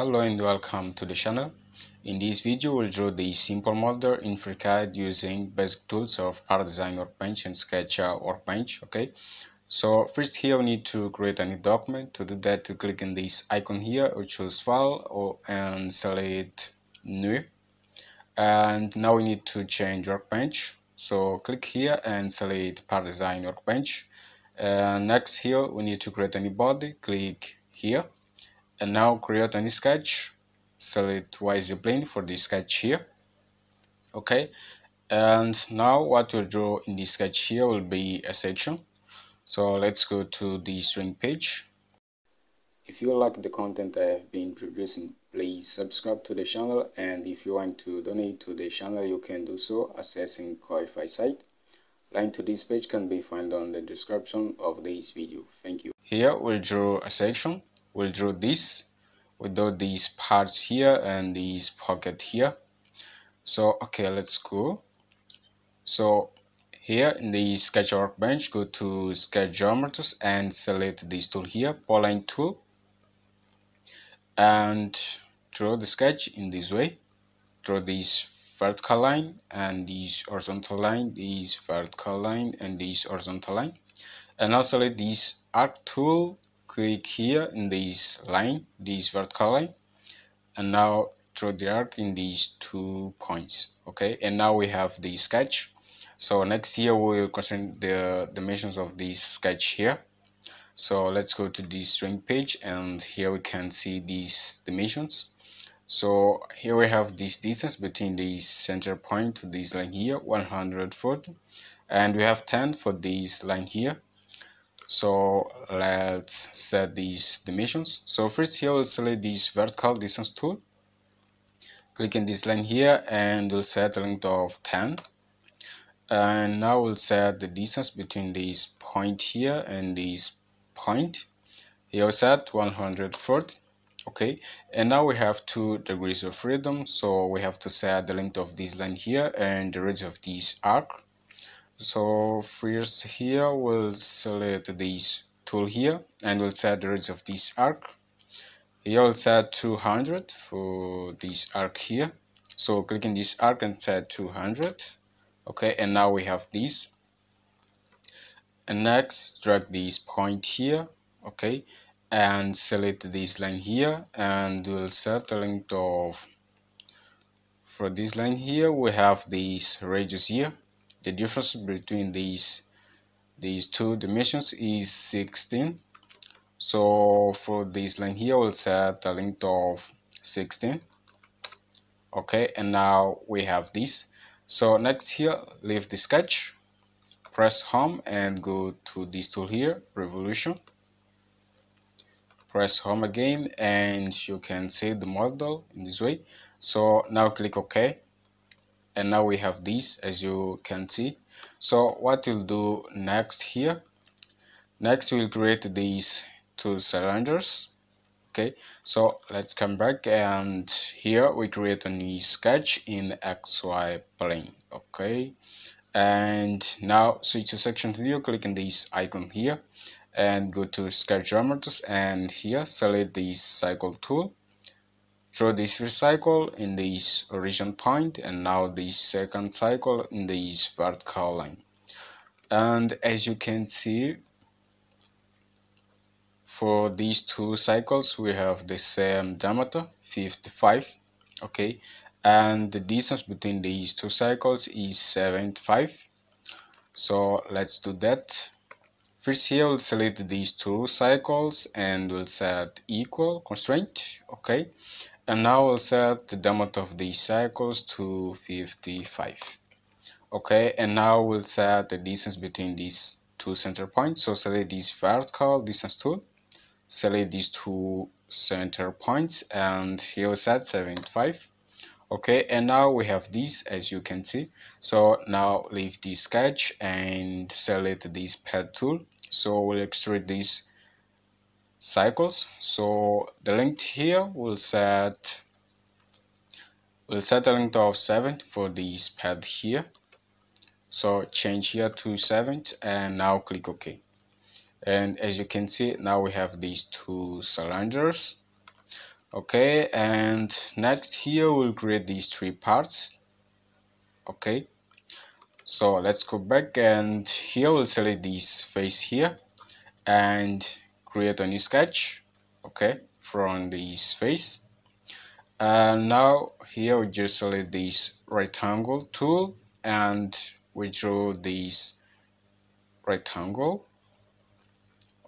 Hello and welcome to the channel. In this video we'll draw the simple model in FreeCAD using basic tools of Part Design Workbench and Sketch Workbench. Okay, so first here we need to create a new document. To do that, to click on this icon here or choose File or and select New. And now we need to change Workbench. So click here and select Part Design Workbench. And next here we need to create a new body. Click here and now create a new sketch. Select YZ plane for the sketch here. Okay. And now what we'll draw in this sketch here will be a section. So let's go to the drawing page. If you like the content I have been producing please subscribe to the channel. And if you want to donate to the channel you can do so accessing Ko-fi site. Link to this page can be found on the description of this video. Thank you. Here we'll draw a section we'll draw this without these parts here and this pocket here. So okay let's go. So here in the sketch workbench go to sketch geometries and select this tool here polyline tool. And draw the sketch in this way. Draw this vertical line and this horizontal line this vertical line and this horizontal line. And now select this arc tool click here in this line this vertical line and now draw the arc in these two points okay? And now we have the sketch. So next here we'll consider the dimensions of this sketch here. So let's go to this drawing page and here we can see these dimensions. So here we have this distance between the center point to this line here 140 and we have 10 for this line here so let's set these dimensions. So first here we'll select this vertical distance tool. Click in this line here and we'll set a length of 10 and now we'll set the distance between this point here and this point. Here we set 140 okay? And now we have two degrees of freedom. So we have to set the length of this line here and the radius of this arc so first here we'll select this tool here and we'll set the radius of this arc. Here we'll set 200 for this arc here. So clicking this arc and set 200 okay and now we have this. And next drag this point here okay and select this line here and we'll set the length of for this line here we have this radius here the difference between these these two dimensions is 16 so for this line here we'll set a length of 16 okay and now we have this. So next here leave the sketch press home and go to this tool here revolution. Press home again and you can see the model in this way. So now click ok and now we have this as you can see. So what we'll do next here next we'll create these two cylinders okay? So let's come back and here we create a new sketch in xy plane okay? And now switch to section view click on this icon here and go to sketch geometries and here select the cycle tool Draw this first cycle in this origin point and now this second cycle in this vertical line. And as you can see, for these two cycles we have the same diameter 55 okay? And the distance between these two cycles is 75 so let's do that. First here we'll select these two cycles and we'll set equal constraint okay and now we'll set the diameter of these cycles to 55 okay and now we'll set the distance between these two center points. So select this vertical distance tool select these two center points and here we set 75 okay and now we have this as you can see. So now leave the sketch and select this pad tool. So we'll extrude this cycles. So the length here will set will set a length of 7 for this pad here. So change here to 7 and now click ok. And as you can see now we have these two cylinders. Okay and next here we'll create these three parts. Okay so let's go back and here we'll select this face here. And create a new sketch okay from this face. And now here we just select this rectangle tool and we draw this rectangle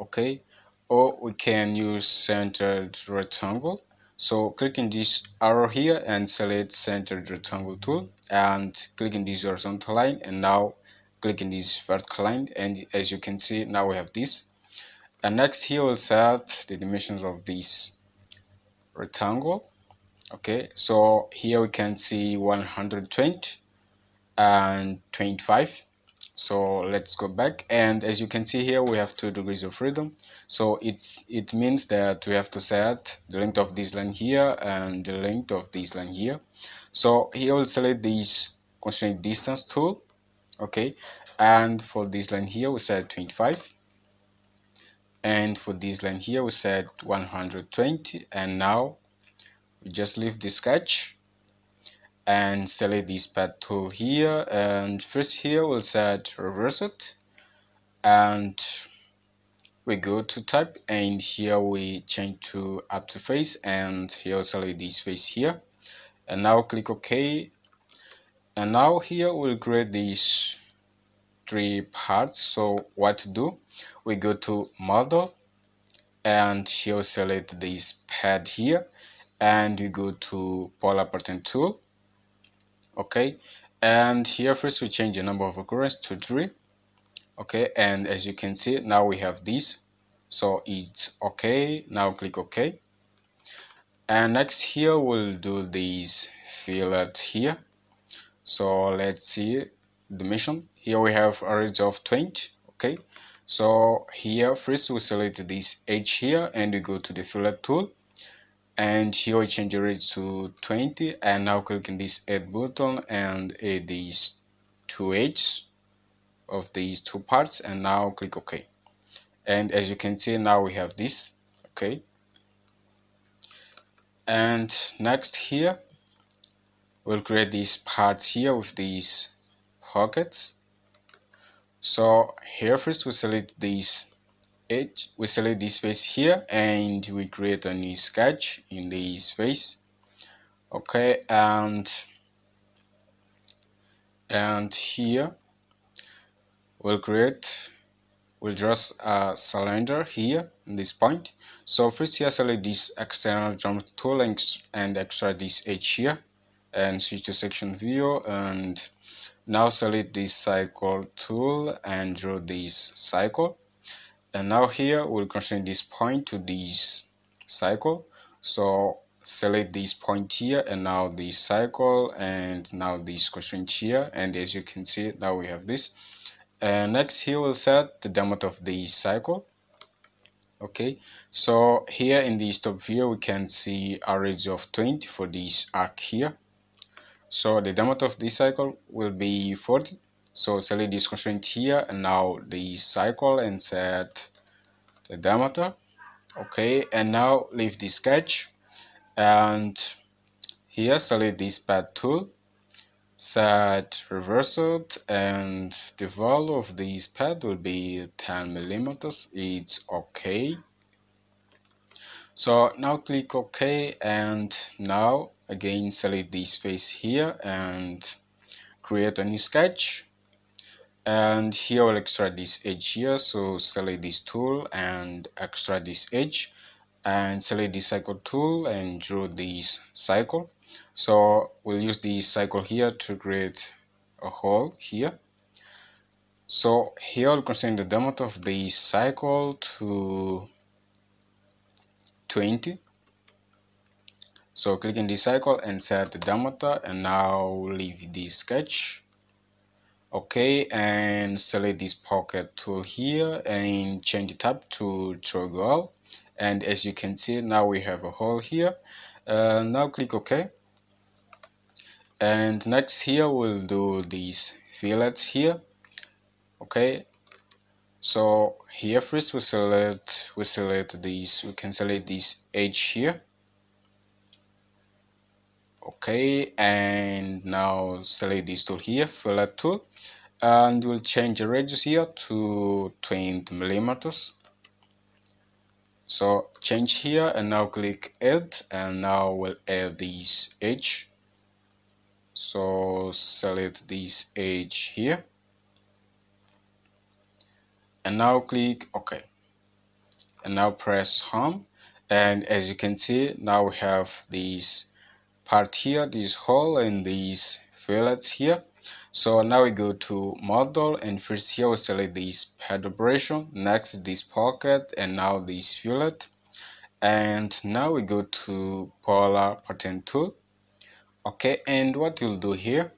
okay. Or we can use centered rectangle so clicking this arrow here and select centered rectangle tool and clicking this horizontal line and now clicking this vertical line. And as you can see now we have this and next here we'll set the dimensions of this rectangle. Okay so here we can see 120 and 25 so let's go back. And as you can see here we have two degrees of freedom. So it's it means that we have to set the length of this line here and the length of this line here. So here we'll select this constraint distance tool. Okay and for this line here we set 25 and for this line here we set 120 and now we just leave the sketch and select this pad tool here. And first here we'll set reverse it and we go to type and here we change to up to face and here we'll select this face here. And now click ok. And now here we'll create these three parts. So what to do we go to model and here select this pad here and we go to polar pattern tool okay? And here first we change the number of occurrence to 3 okay? And as you can see now we have this so it's okay. Now click ok. And next here we'll do this fillet here. So let's see the dimension. Here we have a range of 20 okay so here first we select this edge here and we go to the fillet tool and here we change the rate to 20 and now clicking this add button and add these two edges of these two parts and now click ok. And as you can see now we have this okay and next here we'll create these parts here with these pockets so here first we select this edge we select this face here and we create a new sketch in this face. Okay and and here we'll create we'll draw a uh, cylinder here in this point. So first here select this external geometry tool and extract this edge here and switch to section view and now select this cycle tool and draw this cycle. And now here we'll constrain this point to this cycle. So select this point here and now this cycle and now this constraint here. And as you can see now we have this. And next here we'll set the diameter of the cycle. Okay so here in the top view we can see a radius of 20 for this arc here so the diameter of this cycle will be 40 so select this constraint here and now the cycle and set the diameter. Okay and now leave the sketch. And here select this pad tool. Set reversed and the value of this pad will be 10 millimeters. It's okay. So now click ok and now again select this face here and create a new sketch. And here I'll extract this edge here. So select this tool and extract this edge and select the cycle tool and draw this cycle. So we'll use the cycle here to create a hole here. So here I'll constrain the diameter of the cycle to 20 so clicking the cycle and set the diameter and now leave the sketch. Okay and select this pocket tool here and change the tab to triangle. And as you can see now we have a hole here. Uh, now click ok. And next here we'll do these fillets here. Okay so here first we select we select this we can select this edge here okay and now select this tool here fillet tool and we'll change the radius here to 20 millimeters. So change here and now click add and now we'll add this edge. So select this edge here. And now click ok and now press home. And as you can see now we have this part here this hole and these fillets here. So now we go to model and first here we select this pad operation next this pocket and now this fillet. And now we go to polar pattern tool. Okay and what we'll do here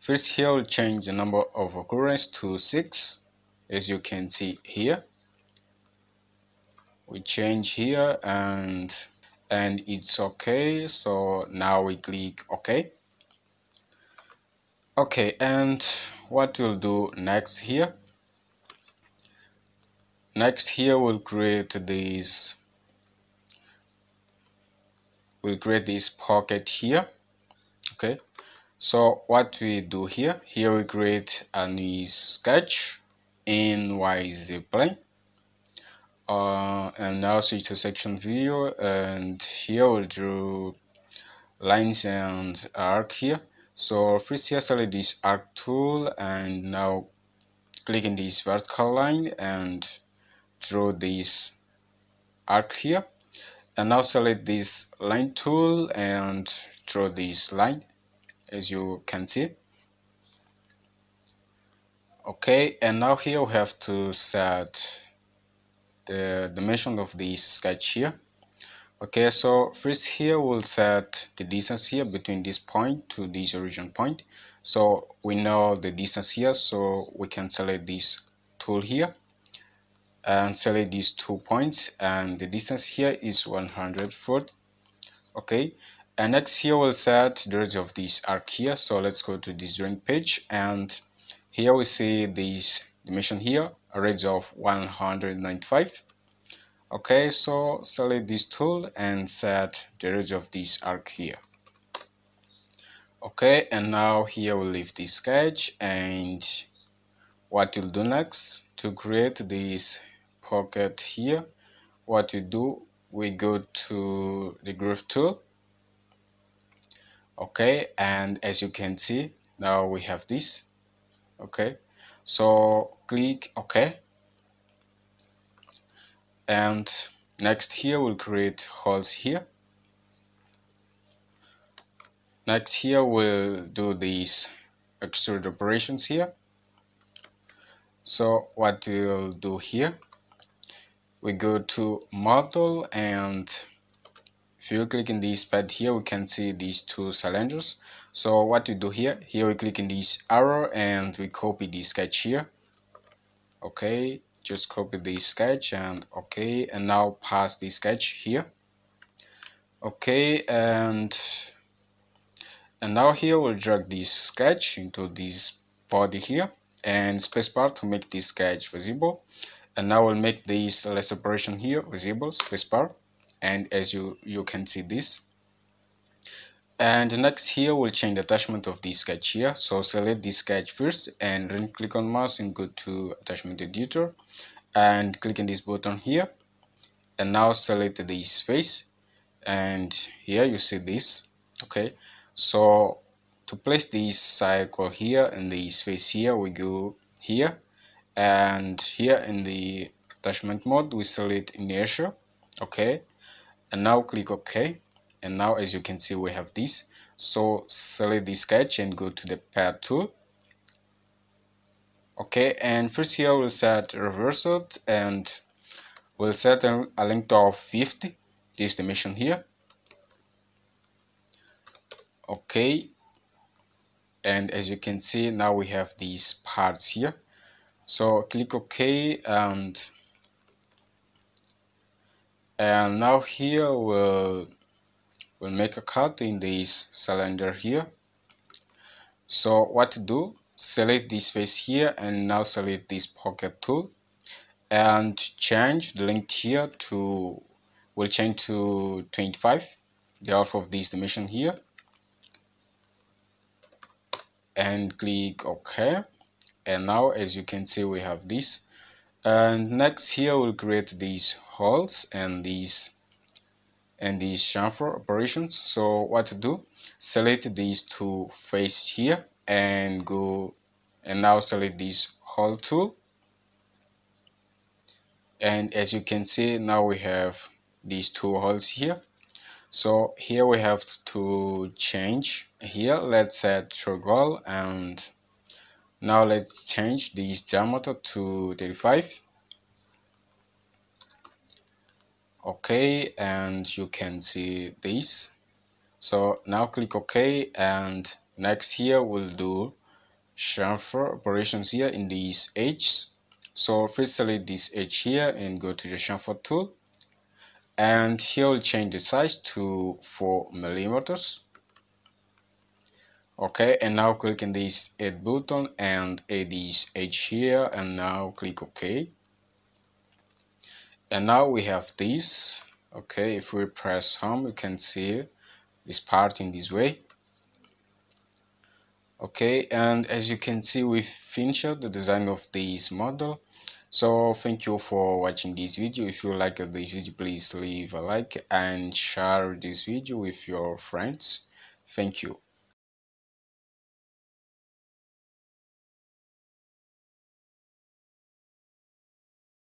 first here we'll change the number of occurrence to six as you can see here. We change here and and it's okay. So now we click ok okay and what we'll do next here? Next here we'll create this we'll create this pocket here okay? So what we do here here we create a new sketch in YZ plane uh, and now switch to section view and here we'll draw lines and arc here. So first here select this arc tool and now click in this vertical line and draw this arc here. And now select this line tool and draw this line as you can see. Okay and now here we have to set the dimension of this sketch here. Okay so first here we'll set the distance here between this point to this origin point. So we know the distance here so we can select this tool here and select these two points and the distance here is 100 foot. Okay and next here we'll set the radius of this arc here. So let's go to this drawing page and here we see this dimension here radius of 195 okay so select this tool and set the radius of this arc here. Okay and now here we'll leave this sketch and what you'll do next to create this pocket here what we do we go to the groove tool. Okay and as you can see now we have this. Okay so click ok. And next here we'll create holes here. Next here we'll do these extrude operations here. So what we'll do here we go to model and if you click in this pad here we can see these two cylinders. So what we do here here we click in this arrow and we copy this sketch here. Okay just copy this sketch and okay and now pass this sketch here. Okay and and now here we'll drag this sketch into this body here and spacebar to make this sketch visible. And now we'll make this less operation here visible spacebar and as you you can see this. And next here we'll change the attachment of this sketch here. So select this sketch first and then click on mouse and go to attachment editor and click on this button here. And now select this face and here you see this okay? So to place this cycle here and this face here we go here and here in the attachment mode we select inertia okay and now click ok. And now as you can see we have this. So select the sketch and go to the pad tool. Okay and first here we'll set reversed and we'll set a, length of 50 this dimension here. Okay and as you can see now we have these parts here. So click ok and and now here we'll we'll make a cut in this cylinder here. So what to do? Select this face here and now select this pocket tool and change the length here to we'll change to 25 the half of this dimension here. And click ok. And now as you can see we have this and next here we'll create these holes and these and these chamfer operations. So what to do? Select these two face here and go and now select this hole tool. And as you can see now we have these two holes here. So here we have to change here. Let's set toggle and now let's change this diameter to 35 okay and you can see this. So now click ok and next here we'll do chamfer operations here in this edge. So first select this edge here and go to the chamfer tool. And here we'll change the size to 4 millimeters okay and now click on this add button and add this edge here and now click ok. And now we have this. Okay if we press home you can see this part in this way. Okay and as you can see we finished the design of this model. So thank you for watching this video. If you like this video please leave a like and share this video with your friends. Thank you